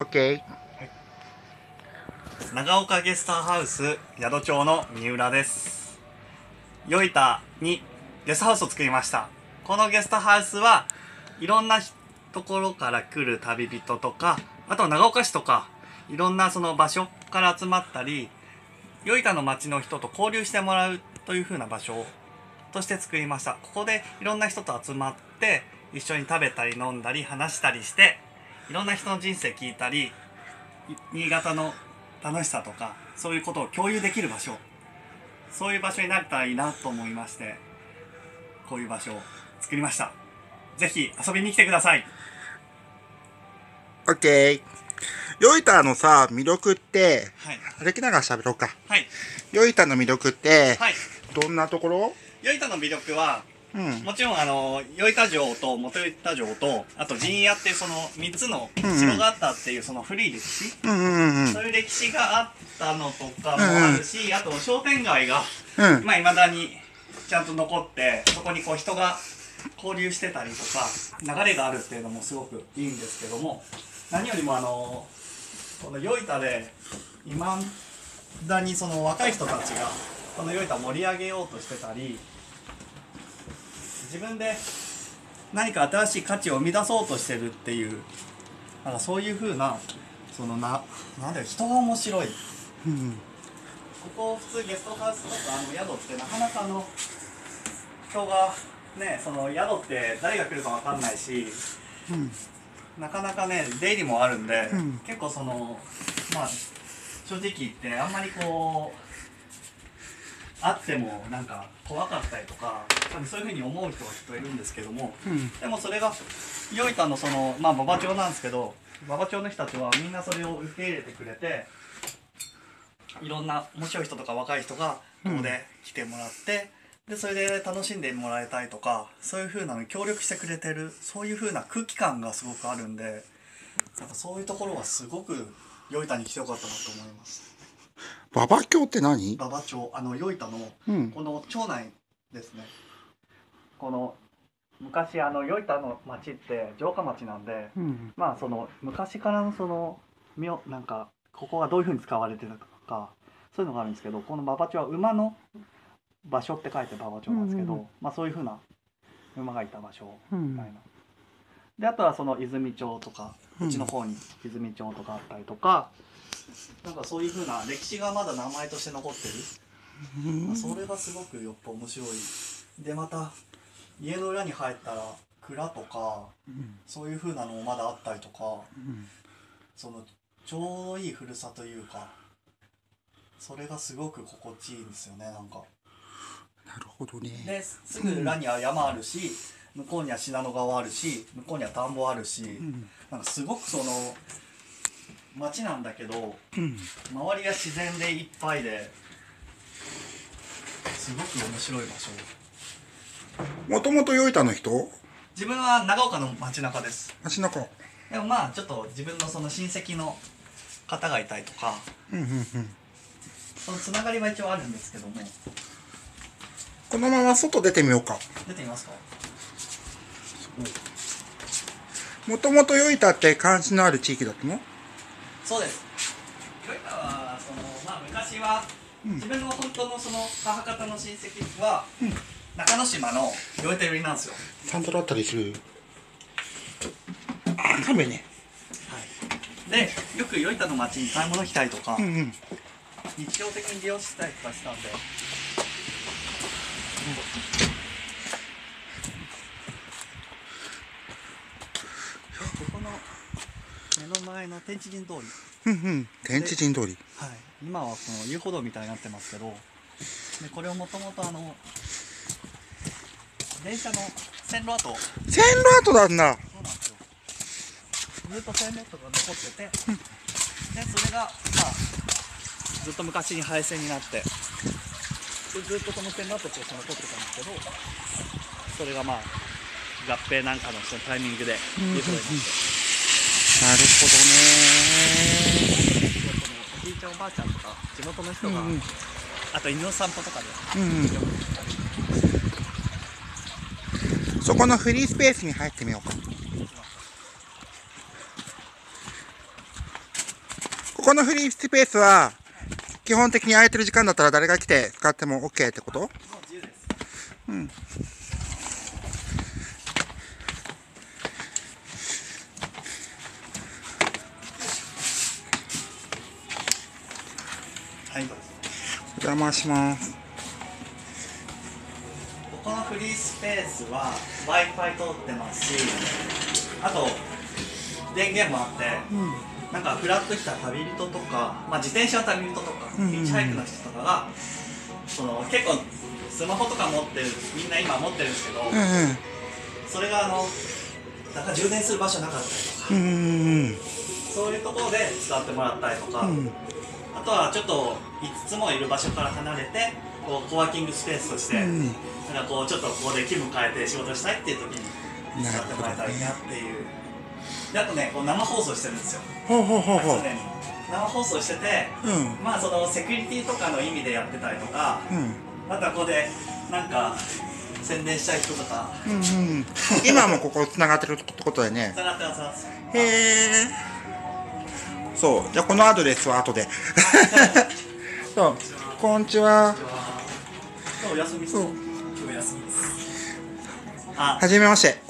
OK。長岡ゲストハウス宿町の三浦です。よいたにゲストハウスを作りました。このゲストハウスはいろんなところから来る旅人とか、あとは長岡市とか、いろんなその場所から集まったり、よいたの町の人と交流してもらうという風な場所として作りました。ここでいろんな人と集まって、一緒に食べたり飲んだり話したりして、いろんな人の人生聞いたり、い新潟の楽しさとかそういうことを共有できる場所。そういう場所になったらいいなと思いましてこういう場所を作りました。ぜひ遊びに来てください。OK。ヨイタのさ、魅力って、はい。歩きながら喋ろうか。はい。ヨイタの魅力って、はい。どんなところ？よいたの魅力はうん。もちろんあのよいた城と元よいた城とあと陣屋っていうその3つの城があったっていうその古い歴史、うんうんうんそういう歴史があったのとかもあるし、あと商店街がうん。うん。まあ、未だにちゃんと残ってそこにこう人が交流してたりとか流れがあるっていうのもすごくいいんですけども何よりもあのこのヨイタで今だにその若い人たちがこのヨイタを盛り上げようとしてたり自分で何か新しい価値を生み出そうとしてるっていうなんかそういう風なそのななんだよ人が面白いうん。ここ普通ゲストハウスとかあの宿ってなかなかあの人がねその宿って誰が来るかわかんないしうん。なかなかね出入りもあるんで、うん結構そのまあ正直言ってあんまりこう会ってもなんか怖かったりとか多分そういうふうに思う人がきっといるんですけどもうん。でもそれがよいたのそのまあ馬場町なんですけど馬場町の人たちはみんなそれを受け入れてくれていろんな面白い人とか若い人がここで来てもらって、でそれで楽しんでもらえたりとかそういう風なのに協力してくれてるそういう風な空気感がすごくあるんでなんかそういうところはすごくよいたに来てよかったなと思います。馬場京って何？馬場町あのよいたのうん。この町内ですねこの昔あのよいたの町って城下町なんでうん。まあその昔からのそのみょなんかここがどういうふうに使われてるとかそういうのがあるんですけどこの馬場町は馬の場所って書いて馬場町なんですけど、うんうんまあそういうふうな馬がいた場所うんみたいな。であとはその泉町とかううんちの方に泉町とかあったりとか、なんかそういうふうな歴史がまだ名前として残ってる。まあそれがすごくやっぱ面白いでまた家の裏に入ったら蔵とかうん。そういう風なのもまだあったりとかうん。そのちょうどいい古さというかそれがすごく心地いいんですよねなんかなるほどね。ですぐ裏には山あるし向こうには信濃川あるし向こうには田んぼあるしうん。なんかすごくその町なんだけどうん。周りが自然でいっぱいですごく面白い場所もともとヨイタの人？自分は長岡の街中です足の子。でもまあちょっと自分のその親戚の方がいたりとかうんうんうん。そのつながりは一応あるんですけどもこのまま外出てみようか。出てみますか？もともとヨイタって関心のある地域だったの？そうですヨイタはそのまあ昔はうん自分の本当のその母方の親戚は中之島のヨイタ寄りなんですよサンドラあったりする？あ、ダメね。はいでよくヨイタの町に買い物来たりとかうんうん。日常的に利用したりとかしたんでここの目の前の天地人通りうんうん。天地人通り。はい、今はこの遊歩道みたいになってますけどでこれをもともとあの電車の線路跡そう線路跡なんだ。なんですよずっと線路跡が残っててでそれがまあずっと昔に廃線になってでずっとその線路跡として残ってたんですけどそれがまあ合併なんかのそのタイミングで遊歩道になって、なるおじいちゃんおばあちゃんとか地元の人が、うんうんあと犬の散歩とかでほどね。うんうん。そこのフリースペースに入ってみようか。このフリースペースは、基本的に空いてる時間だったら誰が来て使っても OK ってこと？もう自由ですはい。お邪魔します。ここのフリースペースは w i f i 通ってますしあと電源もあって、なんかフラッと来た旅人とか、まあ、自転車の旅人とか、うんうんうん。ヒッチハイクの人とかがその結構スマホとか持ってるみんな今持ってるんですけど、うんうん。それがあのなんか充電する場所なかったりとか、うんうんそういうところで使ってもらったりとか、うん。あとはちょっと5つもいる場所から離れてこうコワーキングスペースとして、うんなんかこうちょっとここで気分変えて仕事したいっていう時に使ってもらえたらいいなっていう、であとねこう生放送してるんですよほうほうほうほう。生放送しててうん。まあそのセキュリティとかの意味でやってたりとかうん。またここでなんか宣伝したい人とかうんうん。今もここ繋がってるってことでねつ。ながってますへえ。そう。じゃあこのアドレスは後で。そう。こんにちは。今日お休みそう。今日お休みですあはじめまして。